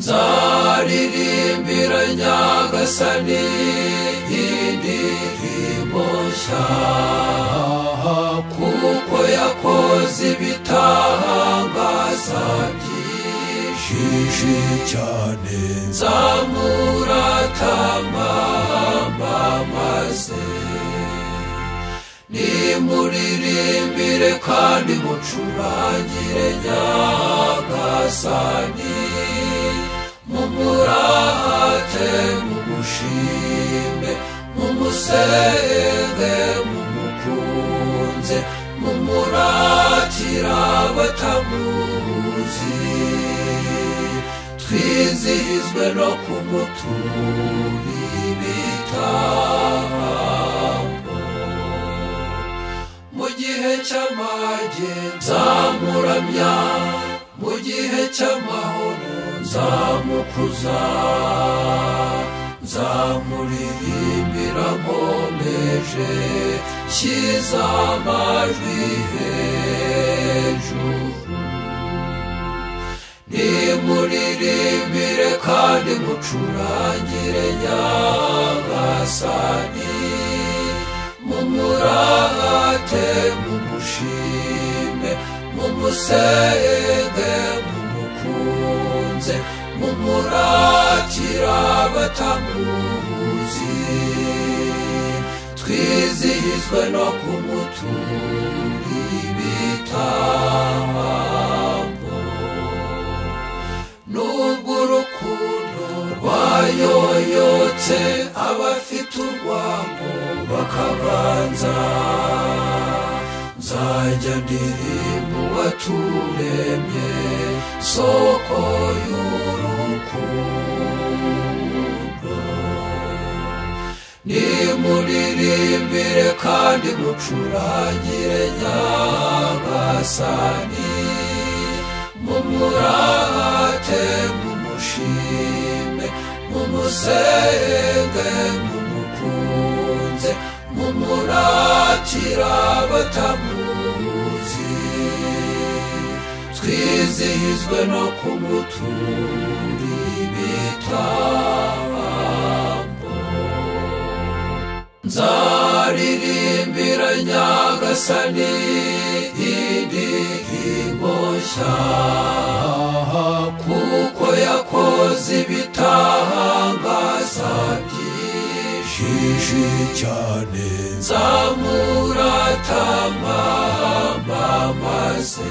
nzaririmbira nyagasani indirimbo nshya kuko yakoze ibitangaza byinshi cyane nzamuratama maze. Nimuririmbire kandi mucurangire nyagasani mumurate mumushime mumusenge mumukunze mumuratira batamuzi twizihizwe no kumutura ibitambo mu gihe cy'amage nzamuramya mu gihe cy'amahoro nzamukuza nzamuririmbira nkomeje shyize amajwi hejuru nimuririmbire kandi mucurangire nyagasani mumurate mumushime mumusenge mumukunze mumuratira batamuzi twizihizwe no kumutura ibitambo nubwo urukundo rwayoyotse abafite urwango bakabanza nzajya ndirimba uwaturemye soko nimuririmbire kandi mucurangire nyagasani. Mumurate mumushime mumusenge mumukunze mumuratira batamuzi. Twizihizwe no kumutura ibitambo nzaririmbira nyagasani indirimbo nshya kuko yakoze ibitangaza byinshi cyane. Nzamuratama maze